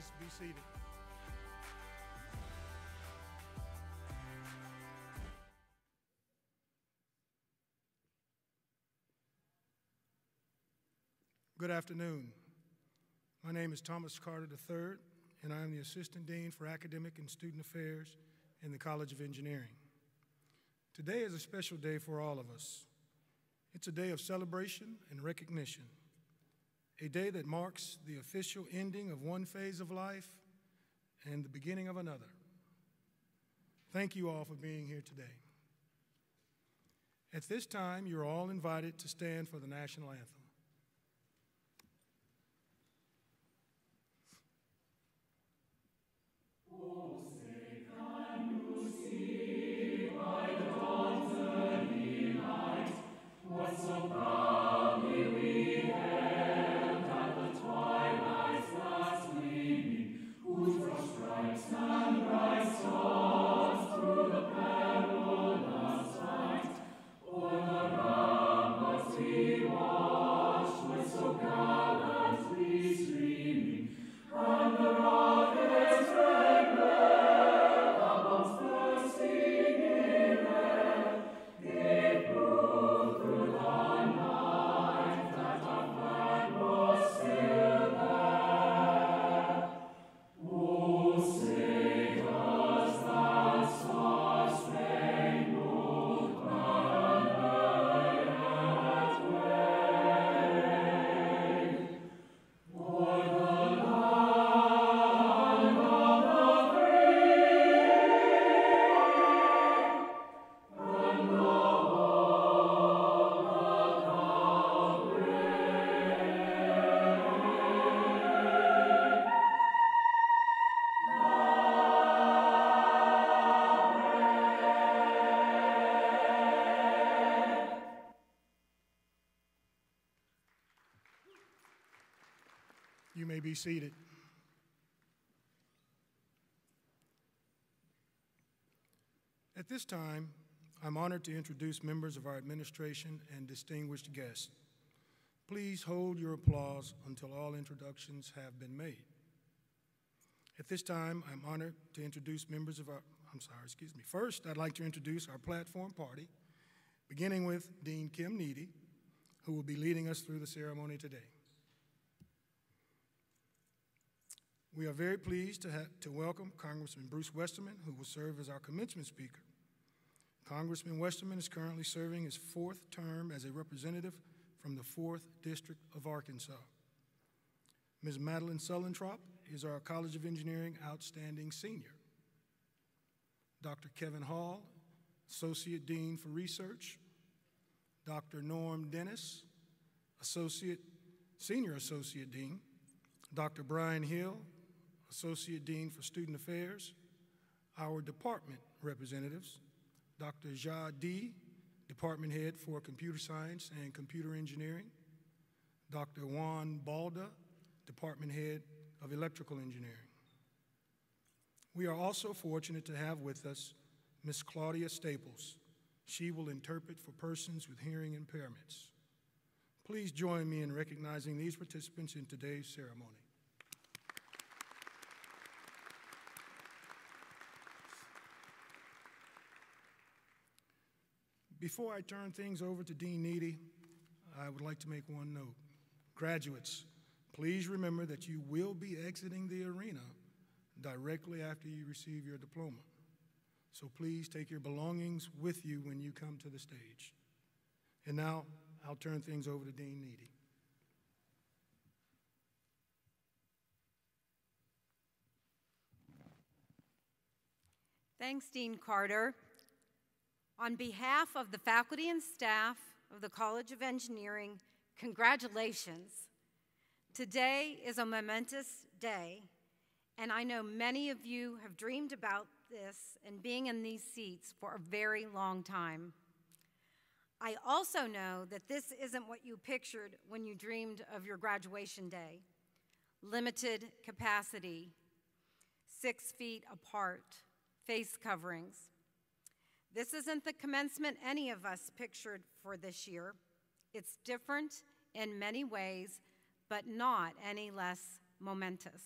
Please be seated. Good afternoon. My name is Thomas Carter III, and I am the Assistant Dean for Academic and Student Affairs in the College of Engineering. Today is a special day for all of us. It's a day of celebration and recognition, a day that marks the official ending of one phase of life and the beginning of another. Thank you all for being here today. At this time, you're all invited to stand for the national anthem. You be seated. At this time, I'm honored to introduce members of our administration and distinguished guests. Please hold your applause until all introductions have been made. At this time, I'm honored to introduce members of our, I'm sorry, excuse me. First, I'd like to introduce our platform party, beginning with Dean Kim Needy, who will be leading us through the ceremony today. We are very pleased to, to welcome Congressman Bruce Westerman, who will serve as our commencement speaker. Congressman Westerman is currently serving his fourth term as a representative from the 4th District of Arkansas. Ms. Madeline Sullentrop is our College of Engineering Outstanding Senior. Dr. Kevin Hall, Associate Dean for Research. Dr. Norm Dennis, Associate, Senior Associate Dean. Dr. Brian Hill, Associate Dean for Student Affairs, our department representatives, Dr. Jia Di, Department Head for Computer Science and Computer Engineering, Dr. Juan Balda, Department Head of Electrical Engineering. We are also fortunate to have with us Ms. Claudia Staples. She will interpret for persons with hearing impairments. Please join me in recognizing these participants in today's ceremony. Before I turn things over to Dean Needy, I would like to make one note. Graduates, please remember that you will be exiting the arena directly after you receive your diploma. So please take your belongings with you when you come to the stage. And now I'll turn things over to Dean Needy. Thanks, Dean Carter. On behalf of the faculty and staff of the College of Engineering, congratulations. Today is a momentous day, and I know many of you have dreamed about this and being in these seats for a very long time. I also know that this isn't what you pictured when you dreamed of your graduation day. Limited capacity, six feet apart, face coverings, this isn't the commencement any of us pictured for this year. It's different in many ways, but not any less momentous.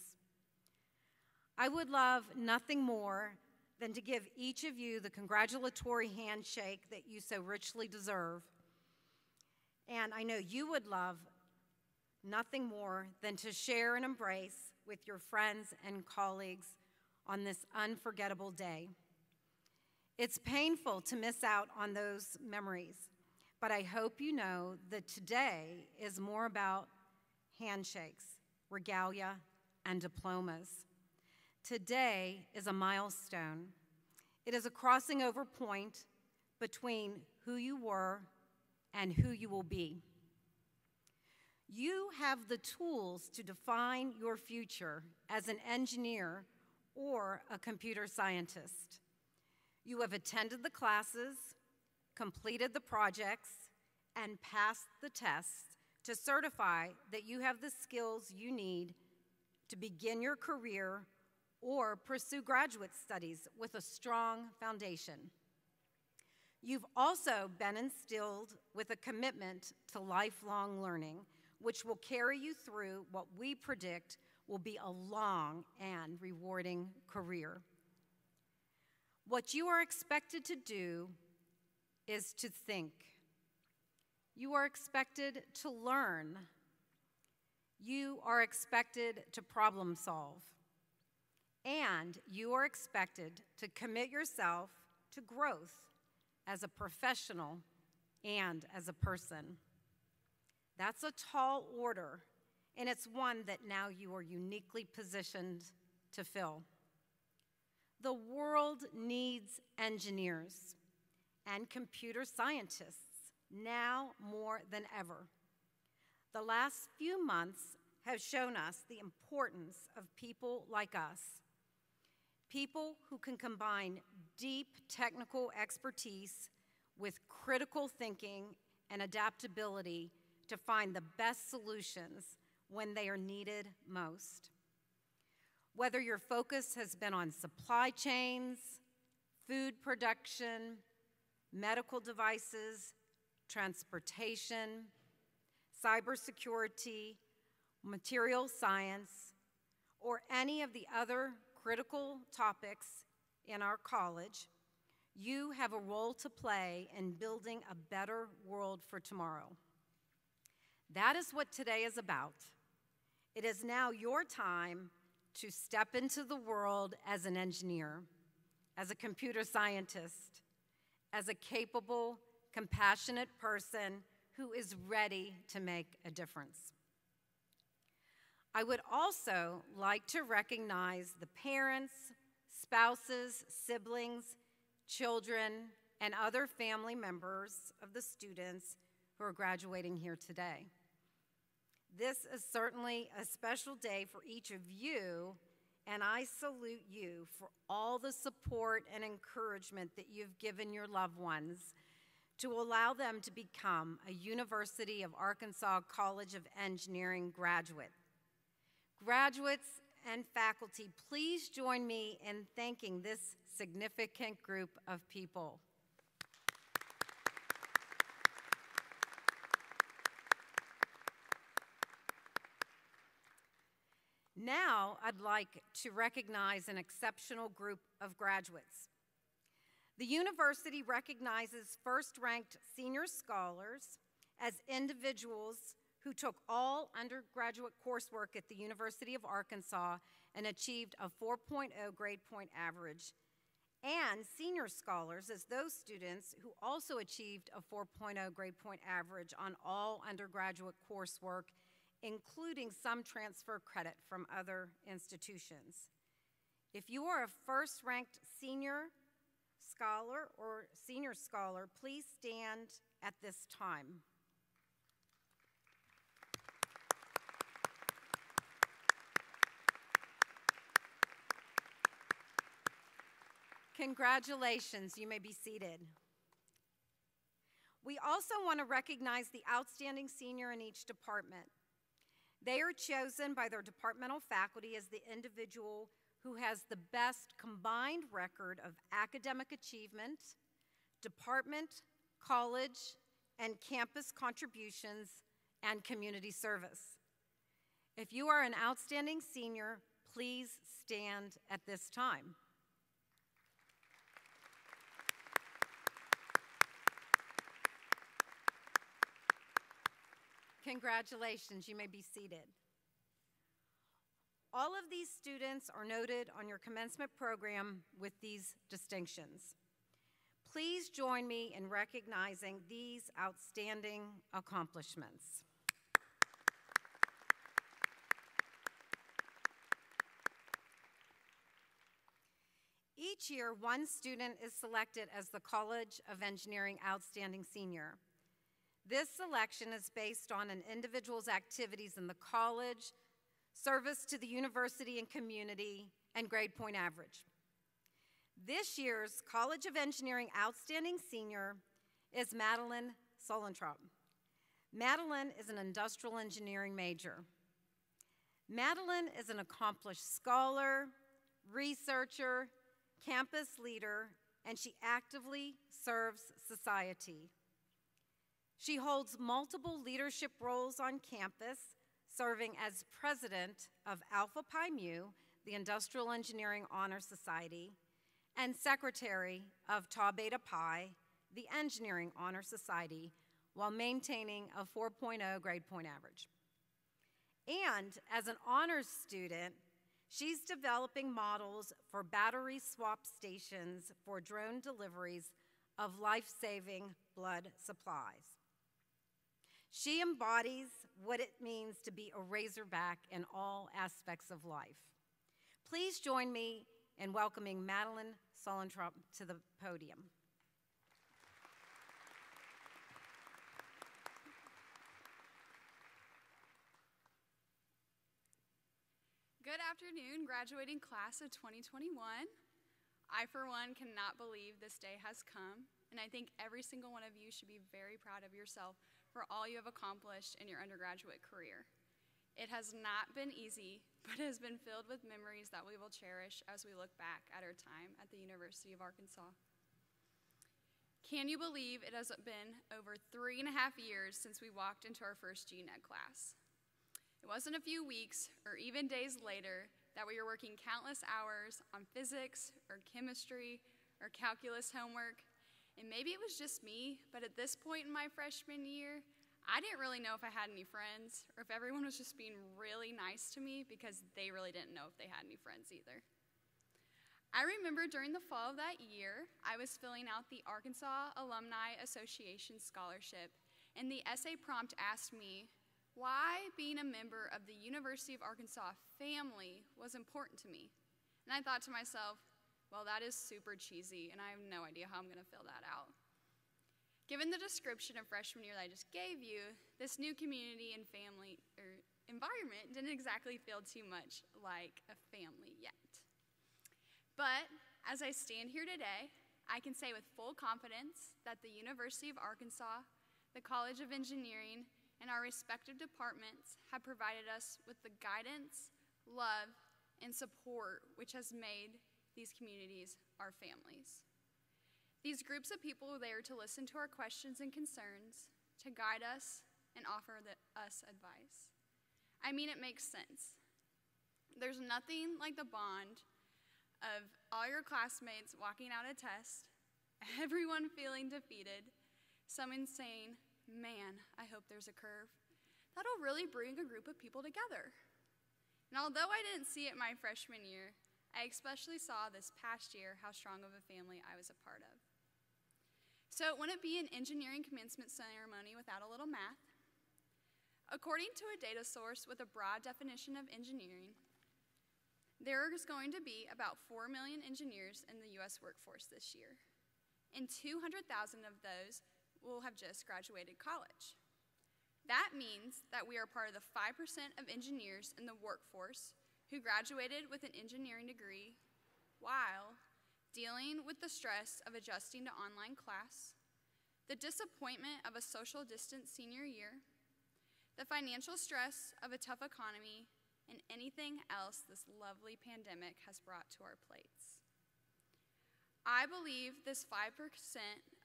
I would love nothing more than to give each of you the congratulatory handshake that you so richly deserve. And I know you would love nothing more than to share an embrace with your friends and colleagues on this unforgettable day. It's painful to miss out on those memories, but I hope you know that today is more about handshakes, regalia, and diplomas. Today is a milestone. It is a crossing over point between who you were and who you will be. You have the tools to define your future as an engineer or a computer scientist. You have attended the classes, completed the projects, and passed the tests to certify that you have the skills you need to begin your career or pursue graduate studies with a strong foundation. You've also been instilled with a commitment to lifelong learning, which will carry you through what we predict will be a long and rewarding career. What you are expected to do is to think. You are expected to learn. You are expected to problem solve. And you are expected to commit yourself to growth as a professional and as a person. That's a tall order, and it's one that now you are uniquely positioned to fill. The world needs engineers and computer scientists now more than ever. The last few months have shown us the importance of people like us, people who can combine deep technical expertise with critical thinking and adaptability to find the best solutions when they are needed most. Whether your focus has been on supply chains, food production, medical devices, transportation, cybersecurity, material science, or any of the other critical topics in our college, you have a role to play in building a better world for tomorrow. That is what today is about. It is now your time to step into the world as an engineer, as a computer scientist, as a capable, compassionate person who is ready to make a difference. I would also like to recognize the parents, spouses, siblings, children, and other family members of the students who are graduating here today. This is certainly a special day for each of you, and I salute you for all the support and encouragement that you've given your loved ones to allow them to become a University of Arkansas College of Engineering graduate. Graduates and faculty, please join me in thanking this significant group of people. Now, I'd like to recognize an exceptional group of graduates. The university recognizes first ranked senior scholars as individuals who took all undergraduate coursework at the University of Arkansas and achieved a 4.0 grade point average, and senior scholars as those students who also achieved a 4.0 grade point average on all undergraduate coursework including some transfer credit from other institutions. If you are a first ranked senior scholar or senior scholar, please stand at this time. Congratulations, you may be seated. We also want to recognize the outstanding senior in each department. They are chosen by their departmental faculty as the individual who has the best combined record of academic achievement, department, college, and campus contributions, and community service. If you are an outstanding senior, please stand at this time. Congratulations, you may be seated. All of these students are noted on your commencement program with these distinctions. Please join me in recognizing these outstanding accomplishments. Each year, one student is selected as the College of Engineering Outstanding Senior. This selection is based on an individual's activities in the college, service to the university and community, and grade point average. This year's College of Engineering Outstanding Senior is Madeline Sullentrop. Madeline is an industrial engineering major. Madeline is an accomplished scholar, researcher, campus leader, and she actively serves society. She holds multiple leadership roles on campus, serving as president of Alpha Pi Mu, the Industrial Engineering Honor Society, and secretary of Tau Beta Pi, the Engineering Honor Society, while maintaining a 4.0 grade point average. And as an honors student, she's developing models for battery swap stations for drone deliveries of life saving blood supplies. She embodies what it means to be a Razorback in all aspects of life. Please join me in welcoming Madeline Sullentrop to the podium. Good afternoon, graduating class of 2021. I, for one, cannot believe this day has come, and I think every single one of you should be very proud of yourself for all you have accomplished in your undergraduate career. It has not been easy, but has been filled with memories that we will cherish as we look back at our time at the University of Arkansas. Can you believe it has been over three and a half years since we walked into our first GNEG class? It wasn't a few weeks or even days later that we were working countless hours on physics or chemistry or calculus homework. And maybe it was just me, but at this point in my freshman year, I didn't really know if I had any friends or if everyone was just being really nice to me because they really didn't know if they had any friends either. I remember during the fall of that year, I was filling out the Arkansas Alumni Association scholarship, and the essay prompt asked me why being a member of the University of Arkansas family was important to me. And I thought to myself, well, that is super cheesy, and I have no idea how I'm going to fill that out. Given the description of freshman year that I just gave you, this new community and family or environment didn't exactly feel too much like a family yet. But as I stand here today, I can say with full confidence that the University of Arkansas, the College of Engineering, and our respective departments have provided us with the guidance, love, and support which has made these communities our families. These groups of people are there to listen to our questions and concerns, to guide us, and offer the, us advice. I mean, it makes sense. There's nothing like the bond of all your classmates walking out a test, everyone feeling defeated, someone saying, man, I hope there's a curve. That'll really bring a group of people together. And although I didn't see it my freshman year, I especially saw this past year how strong of a family I was a part of. So it wouldn't be an engineering commencement ceremony without a little math. According to a data source with a broad definition of engineering, there is going to be about 4 million engineers in the US workforce this year, and 200,000 of those will have just graduated college. That means that we are part of the 5% of engineers in the workforce who graduated with an engineering degree while dealing with the stress of adjusting to online class, the disappointment of a social distance senior year, the financial stress of a tough economy, and anything else this lovely pandemic has brought to our plates. I believe this 5%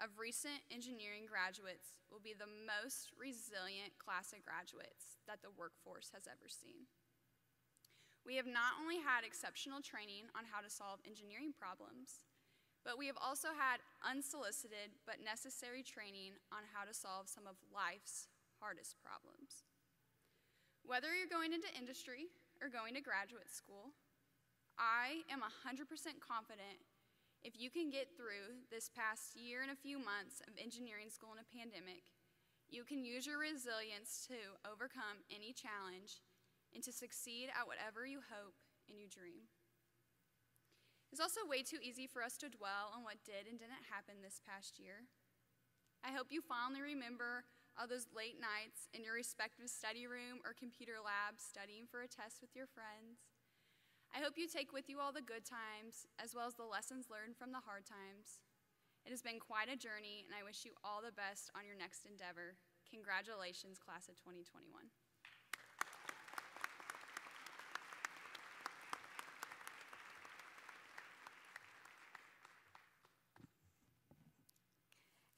of recent engineering graduates will be the most resilient class of graduates that the workforce has ever seen. We have not only had exceptional training on how to solve engineering problems, but we have also had unsolicited but necessary training on how to solve some of life's hardest problems. Whether you're going into industry or going to graduate school, I am 100% confident if you can get through this past year and a few months of engineering school in a pandemic, you can use your resilience to overcome any challenge and to succeed at whatever you hope and you dream. It's also way too easy for us to dwell on what did and didn't happen this past year. I hope you fondly remember all those late nights in your respective study room or computer lab studying for a test with your friends. I hope you take with you all the good times as well as the lessons learned from the hard times. It has been quite a journey, and I wish you all the best on your next endeavor. Congratulations, class of 2021.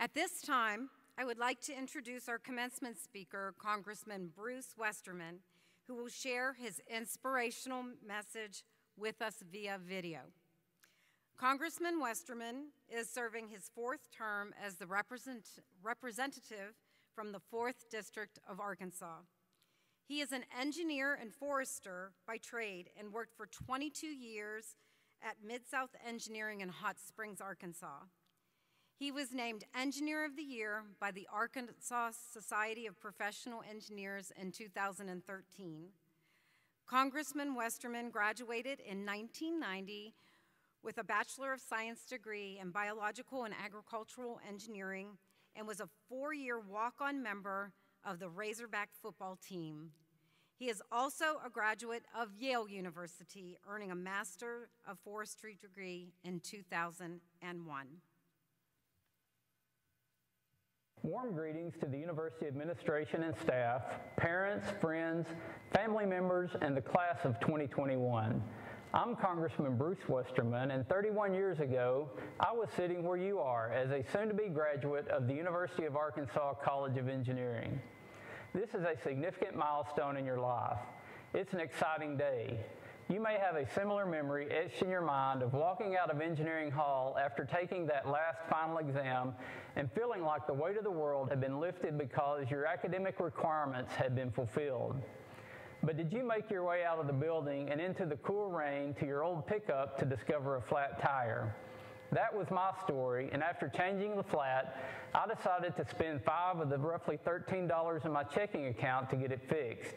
At this time, I would like to introduce our commencement speaker, Congressman Bruce Westerman, who will share his inspirational message with us via video. Congressman Westerman is serving his fourth term as the represent, representative from the 4th District of Arkansas. He is an engineer and forester by trade and worked for 22 years at Mid South Engineering in Hot Springs, Arkansas. He was named Engineer of the Year by the Arkansas Society of Professional Engineers in 2013. Congressman Westerman graduated in 1990 with a Bachelor of Science degree in Biological and Agricultural Engineering and was a four year walk on member of the Razorback football team. He is also a graduate of Yale University, earning a Master of Forestry degree in 2001. Warm greetings to the University administration and staff, parents, friends, family members, and the class of 2021. I'm Congressman Bruce Westerman, and 31 years ago, I was sitting where you are as a soon-to-be graduate of the University of Arkansas College of Engineering. This is a significant milestone in your life. It's an exciting day. You may have a similar memory etched in your mind of walking out of engineering hall after taking that last final exam and feeling like the weight of the world had been lifted because your academic requirements had been fulfilled. But did you make your way out of the building and into the cool rain to your old pickup to discover a flat tire? That was my story, and after changing the flat, I decided to spend five of the roughly $13 in my checking account to get it fixed.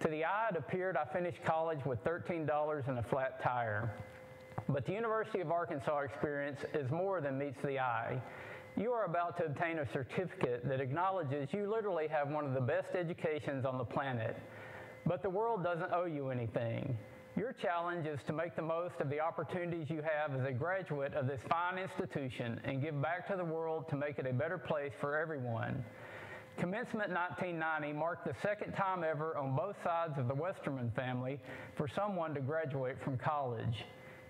To the eye, it appeared I finished college with $13 and a flat tire. But the University of Arkansas experience is more than meets the eye. You are about to obtain a certificate that acknowledges you literally have one of the best educations on the planet. But the world doesn't owe you anything. Your challenge is to make the most of the opportunities you have as a graduate of this fine institution and give back to the world to make it a better place for everyone. Commencement 1990 marked the second time ever on both sides of the Westerman family for someone to graduate from college.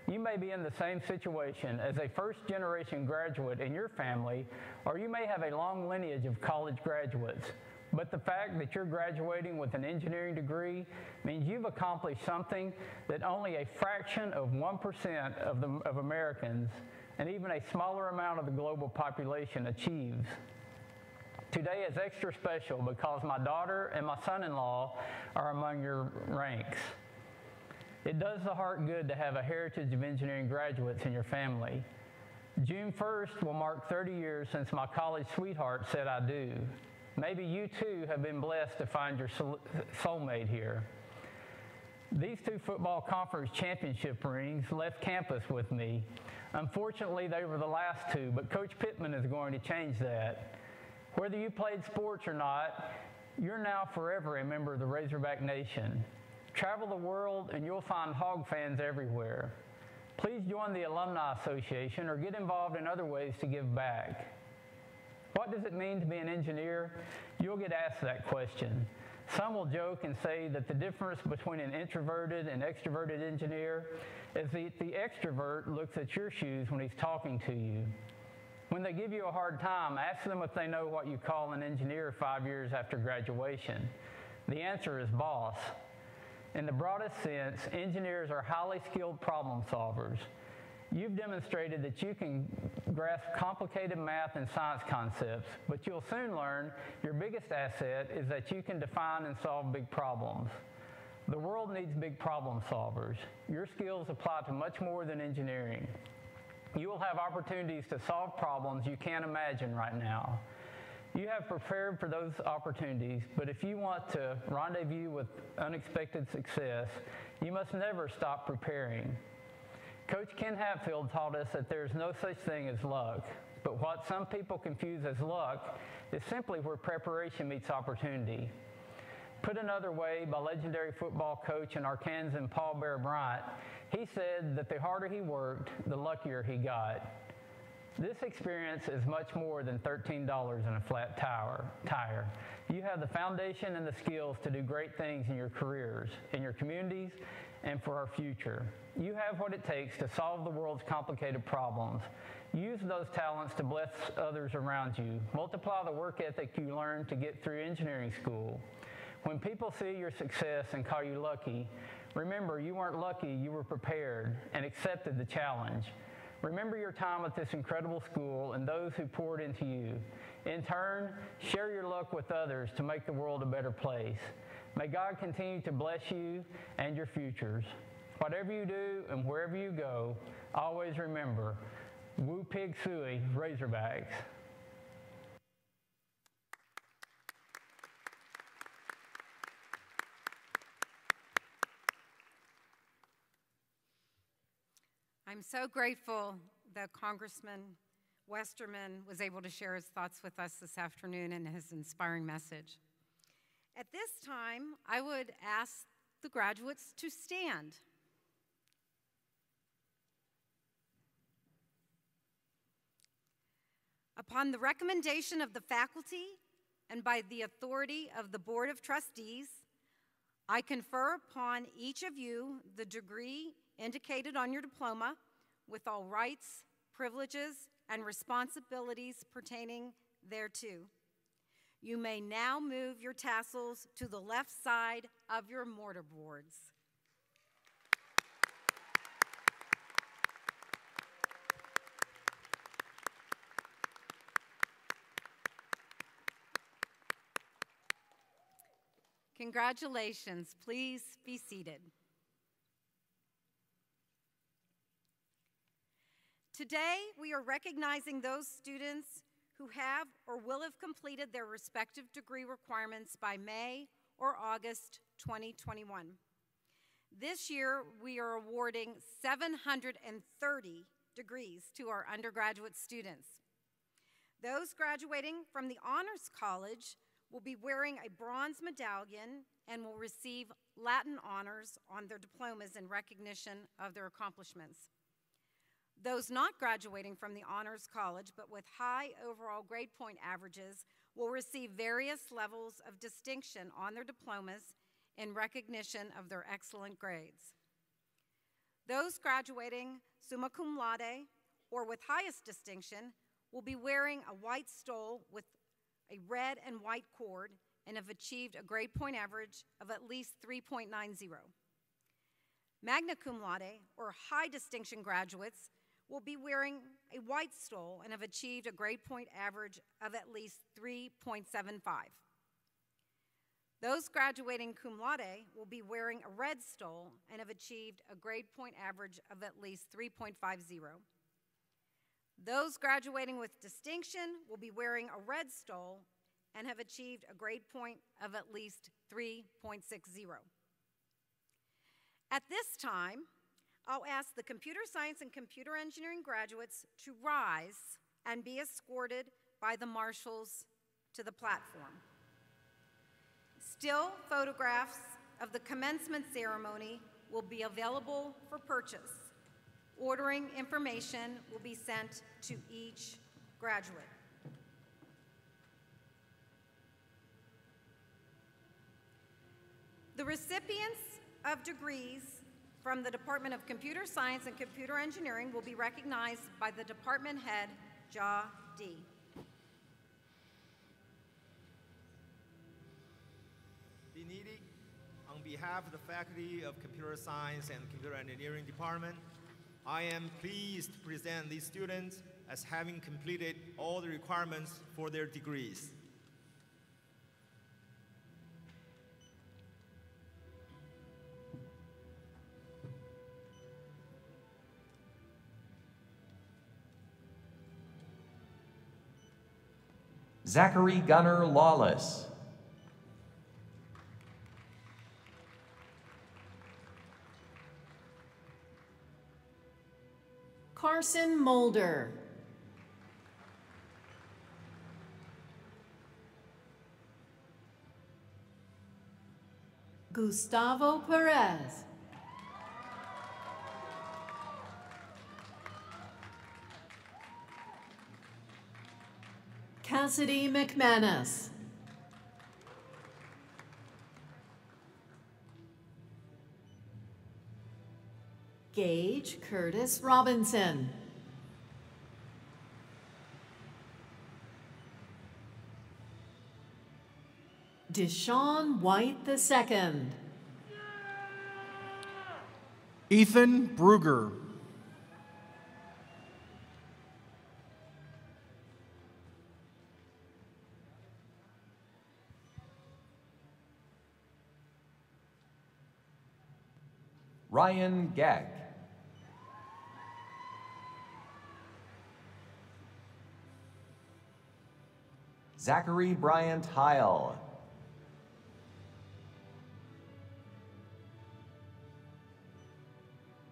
You may be in the same situation as a first generation graduate in your family, or you may have a long lineage of college graduates. But the fact that you're graduating with an engineering degree means you've accomplished something that only a fraction of 1% of, the, of Americans and even a smaller amount of the global population achieves. Today is extra special because my daughter and my son in law are among your ranks. It does the heart good to have a heritage of engineering graduates in your family. June 1st will mark 30 years since my college sweetheart said I do. Maybe you too have been blessed to find your soulmate here. These two football conference championship rings left campus with me. Unfortunately, they were the last two, but Coach Pittman is going to change that. Whether you played sports or not, you're now forever a member of the Razorback Nation. Travel the world and you'll find hog fans everywhere. Please join the Alumni Association or get involved in other ways to give back. What does it mean to be an engineer? You'll get asked that question. Some will joke and say that the difference between an introverted and extroverted engineer is that the extrovert looks at your shoes when he's talking to you. When they give you a hard time, ask them if they know what you call an engineer five years after graduation. The answer is boss. In the broadest sense, engineers are highly skilled problem solvers. You've demonstrated that you can grasp complicated math and science concepts, but you'll soon learn your biggest asset is that you can define and solve big problems. The world needs big problem solvers. Your skills apply to much more than engineering. You will have opportunities to solve problems you can't imagine right now. You have prepared for those opportunities, but if you want to rendezvous with unexpected success, you must never stop preparing. Coach Ken Hatfield taught us that there's no such thing as luck, but what some people confuse as luck is simply where preparation meets opportunity. Put another way by legendary football coach and Arkansan Paul Bear Bryant, he said that the harder he worked, the luckier he got. This experience is much more than $13 in a flat tower, tire. You have the foundation and the skills to do great things in your careers, in your communities, and for our future. You have what it takes to solve the world's complicated problems. Use those talents to bless others around you. Multiply the work ethic you learned to get through engineering school. When people see your success and call you lucky, remember you weren't lucky, you were prepared and accepted the challenge. Remember your time at this incredible school and those who poured into you. In turn, share your luck with others to make the world a better place. May God continue to bless you and your futures. Whatever you do and wherever you go, always remember, Woo Pig Sooie, Razorbacks. I'm so grateful that Congressman Westerman was able to share his thoughts with us this afternoon and his inspiring message. At this time, I would ask the graduates to stand. Upon the recommendation of the faculty and by the authority of the Board of Trustees, I confer upon each of you the degree indicated on your diploma with all rights, privileges, and responsibilities pertaining thereto. You may now move your tassels to the left side of your mortar boards. Congratulations. Please be seated. Today, we are recognizing those students who have or will have completed their respective degree requirements by May or August 2021. This year, we are awarding 730 degrees to our undergraduate students. Those graduating from the Honors College will be wearing a bronze medallion and will receive Latin honors on their diplomas in recognition of their accomplishments. Those not graduating from the Honors College but with high overall grade point averages will receive various levels of distinction on their diplomas in recognition of their excellent grades. Those graduating summa cum laude or with highest distinction will be wearing a white stole with a red and white cord and have achieved a grade point average of at least 3.90. Magna cum laude or high distinction graduates will be wearing a white stole and have achieved a grade point average of at least 3.75. Those graduating cum laude will be wearing a red stole and have achieved a grade point average of at least 3.50. Those graduating with distinction will be wearing a red stole and have achieved a grade point of at least 3.60. At this time, I'll ask the computer science and computer engineering graduates to rise and be escorted by the marshals to the platform. Still photographs of the commencement ceremony will be available for purchase. Ordering information will be sent to each graduate. The recipients of degrees from the Department of Computer Science and Computer Engineering will be recognized by the department head, Jia Di. Biniti on behalf of the Faculty of Computer Science and Computer Engineering Department, I am pleased to present these students as having completed all the requirements for their degrees. Zachary Gunner Lawless. Carson Mulder. Gustavo Perez. Cassidy McManus. Gage Curtis Robinson. Deshaun White II. Ethan Bruger. Ryan Gag. Zachary Bryant Heil.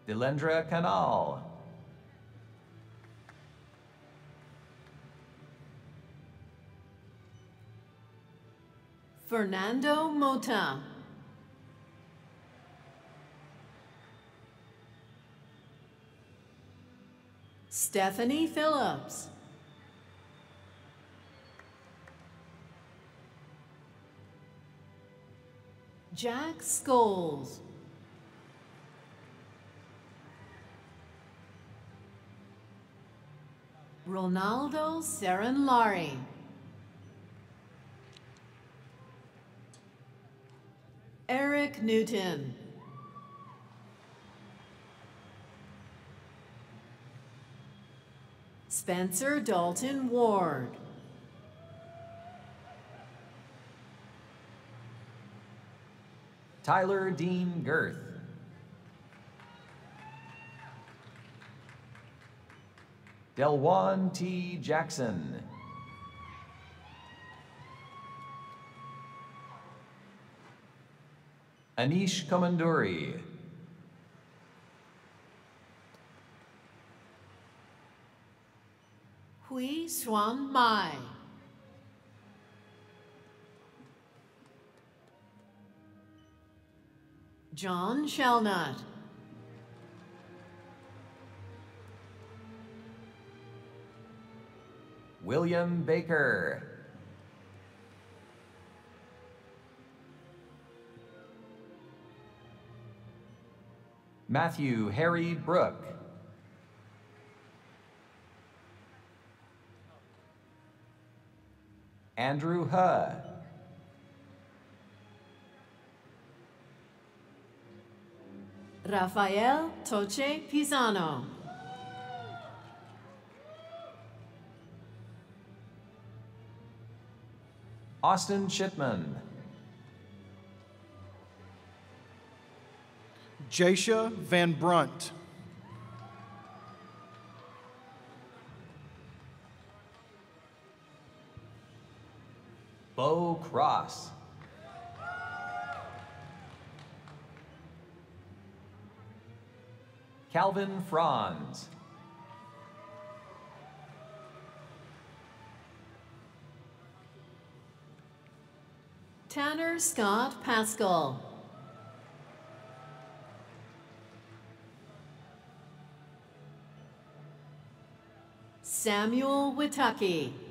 Delendra Canal. Fernando Mota. Stephanie Phillips. Jack Scholes. Ronaldo Serenlari. Eric Newton. Spencer Dalton Ward. Tyler Dean Girth. Delwan T. Jackson. Anish Komanduri. Hui Xuan Mai. John Shelnut. William Baker. Matthew Harry Brook. Andrew Huh. Rafael Toche Pisano. Austin Shipman. Jasha Van Brunt. Bo Cross. Calvin Franz. Tanner Scott Pascal. Samuel Witaki.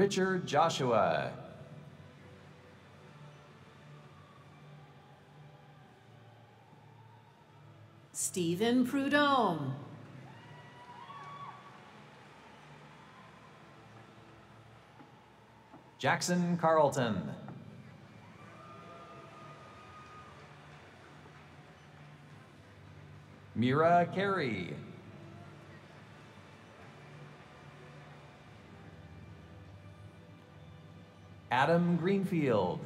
Richard Joshua. Stephen Prudhomme. Jackson Carlton. Mira Carey. Adam Greenfield.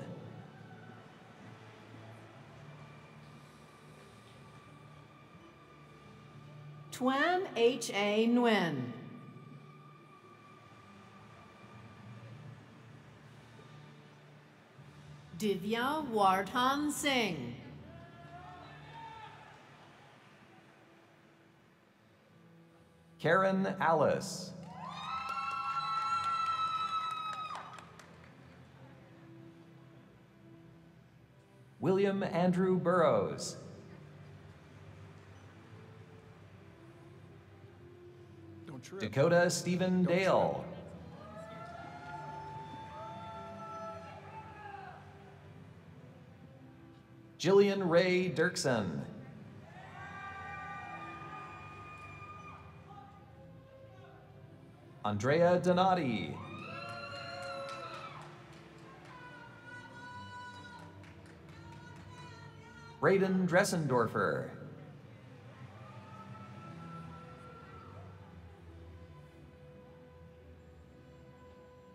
Tuan H.A. Nguyen. Divya Wardhan Singh. Karen Alice. William Andrew trip. Dakota Stephen Dale. Jillian Ray Dirksen. Andrea Donati. Braden Dressendorfer.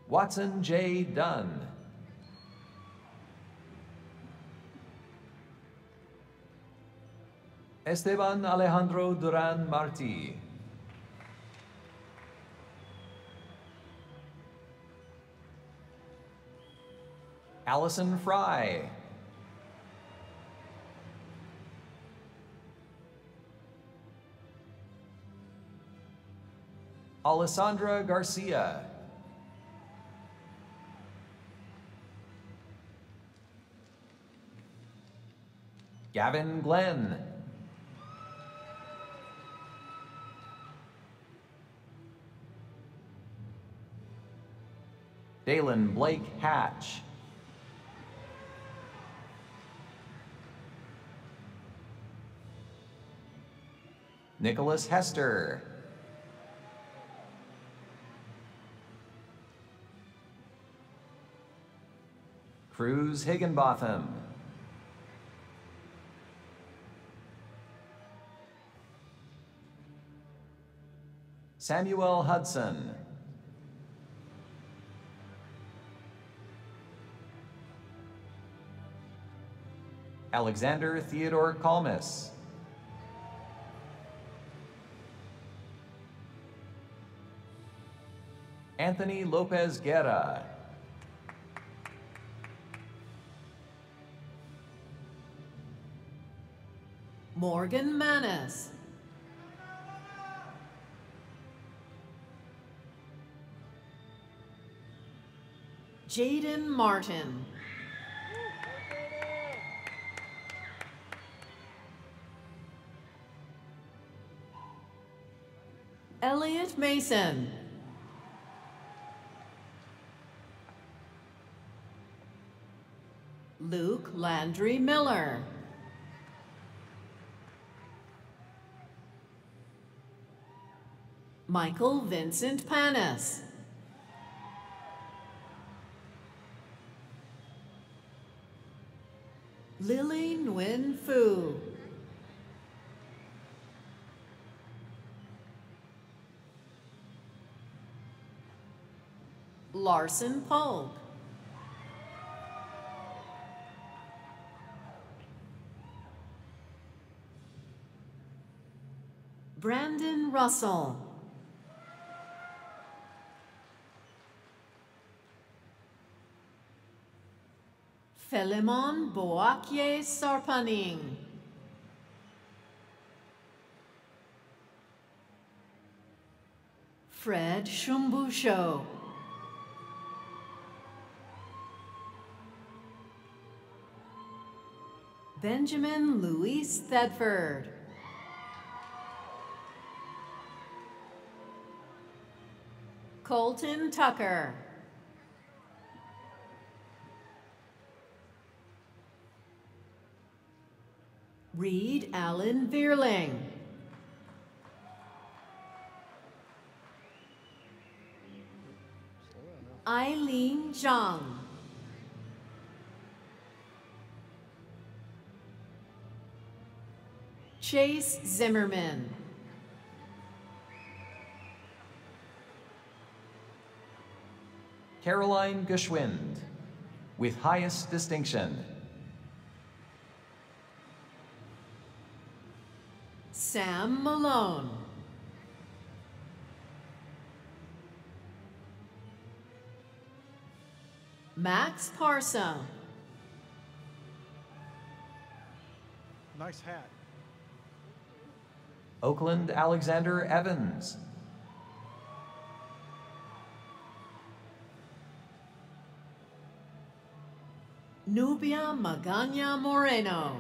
Watson J. Dunn. Esteban Alejandro Duran Marti. Allison Fry. Alessandra Garcia. Gavin Glenn. Dalen Blake Hatch. Nicholas Hester. Cruz Higginbotham. Samuel Hudson. Alexander Theodore Kalmus. Anthony Lopez Guerra. Morgan Manis. Jaden Martin. Elliot Mason. Luke Landry Miller. Michael Vincent Panis. Lily Nguyen Phu. Larson Polk. Brandon Russell. Philemon Boakye Sarpaning. Fred Shumbusho. Benjamin Louis Thedford. Colton Tucker. Reed Allen Veerling. Eileen Zhang. Chase Zimmerman. Caroline Geschwind, with highest distinction. Sam Malone. Max Parsa. Nice hat. Oakland Alexander Evans. Nubia Magana Moreno.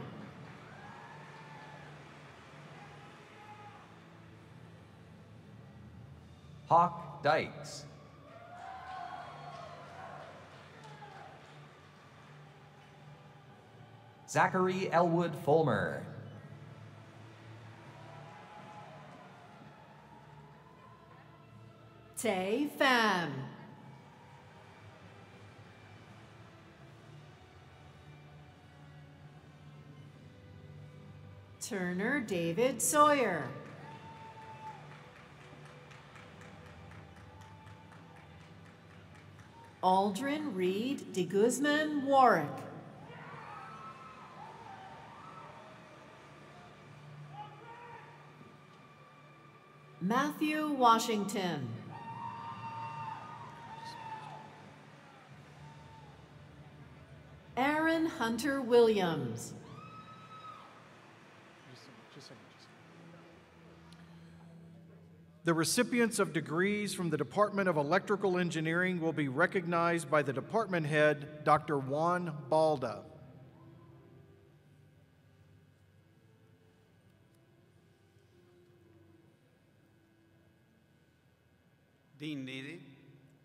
Hawk Dykes. Zachary Elwood Fulmer. Tay Pham. Turner David Sawyer. Aldrin Reed de Guzman Warwick. Matthew Washington. Aaron Hunter Williams. The recipients of degrees from the Department of Electrical Engineering will be recognized by the department head, Dr. Juan Balda. Dean Needy,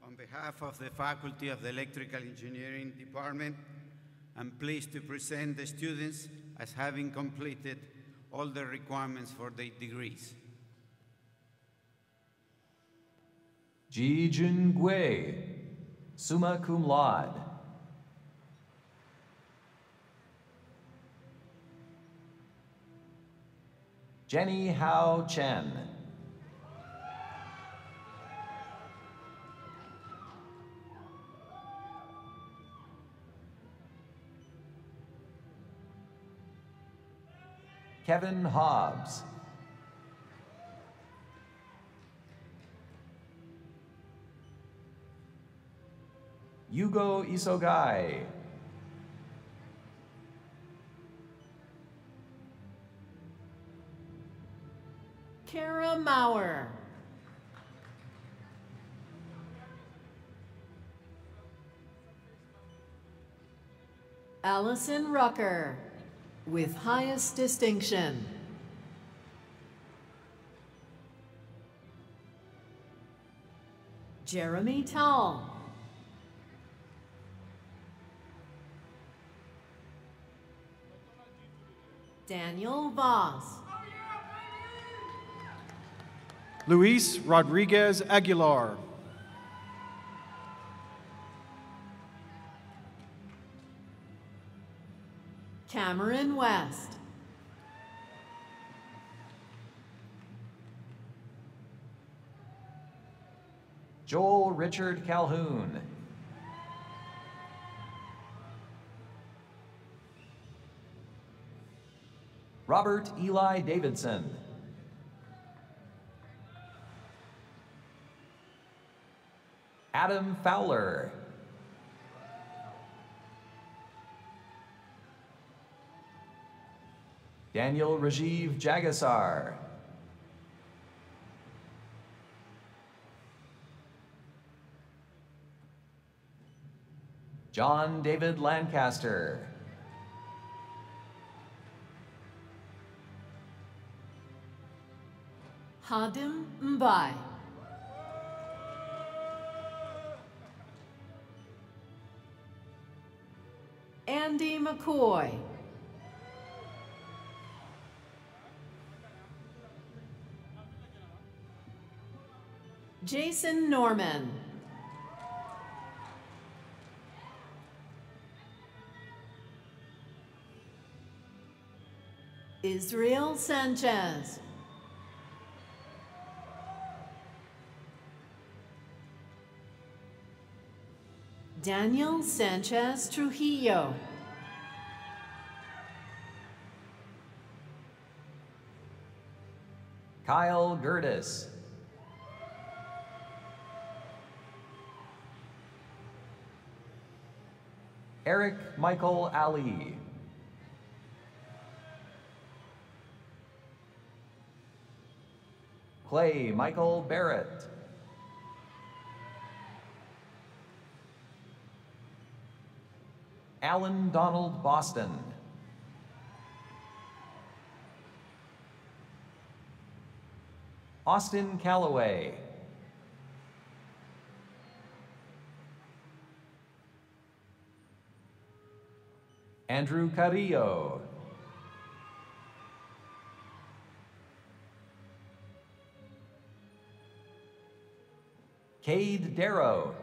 on behalf of the faculty of the Electrical Engineering Department, I'm pleased to present the students as having completed all the requirements for their degrees. Ji Jun Gui, summa cum laude. Jenny Hao Chen. Kevin Hobbs. Yugo Isogai. Kara Maurer. Allison Rucker, with highest distinction. Jeremy Tall. Daniel Voss. Luis Rodriguez Aguilar. Cameron West. Joel Richard Calhoun. Robert Eli Davidson. Adam Fowler. Daniel Rajiv Jagasar. John David Lancaster. Hadim Mbai. Andy McCoy. Jason Norman. Israel Sanchez. Daniel Sanchez Trujillo. Kyle Gertis. Eric Michael Ali. Clay Michael Barrett. Alan Donald Boston. Austin Calloway. Andrew Carrillo. Cade Darrow.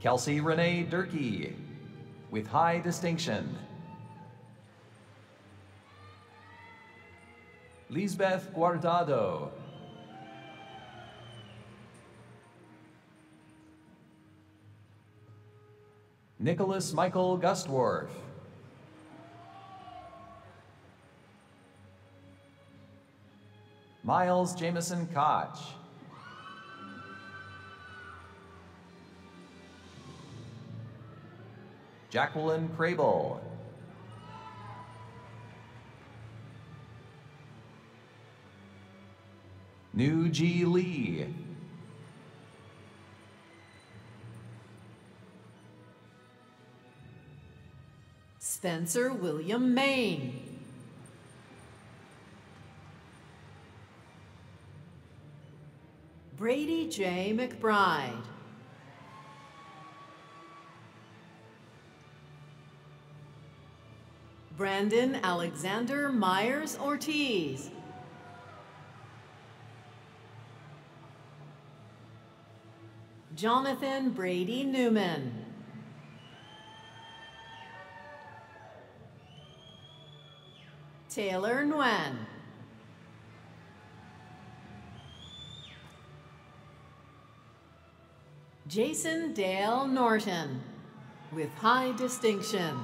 Kelsey Renee Durkee with high distinction. Lisbeth Guardado. Nicholas Michael Gustworth. Miles Jameson Koch. Jacqueline Crable. New G. Lee. Spencer William Main. Brady J. McBride. Brandon Alexander Myers Ortiz. Jonathan Brady Newman. Taylor Nguyen. Jason Dale Norton with high distinction.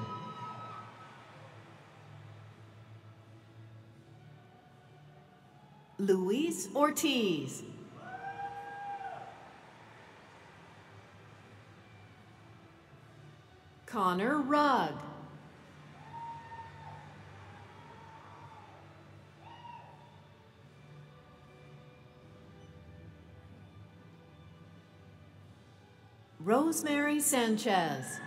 Luis Ortiz. Connor Rugg. Rosemary Sanchez.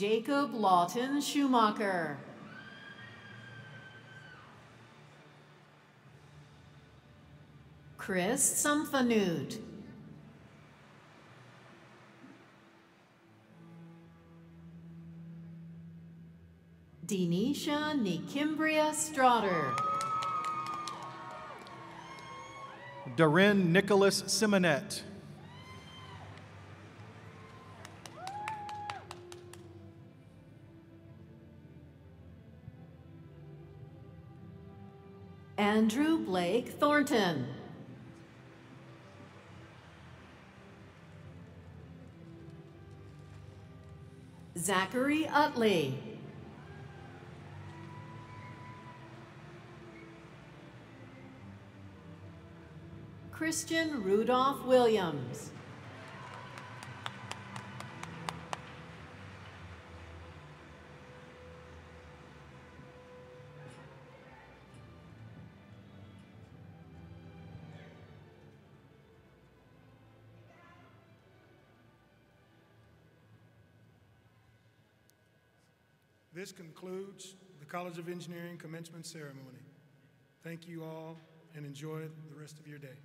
Jacob Lawton Schumacher. Chris Sumphanute. Denisha Nikimbria Strotter. Darin Nicholas Simonet. Andrew Blake Thornton. Zachary Utley. Christian Rudolph Williams. This concludes the College of Engineering commencement ceremony. Thank you all and enjoy the rest of your day.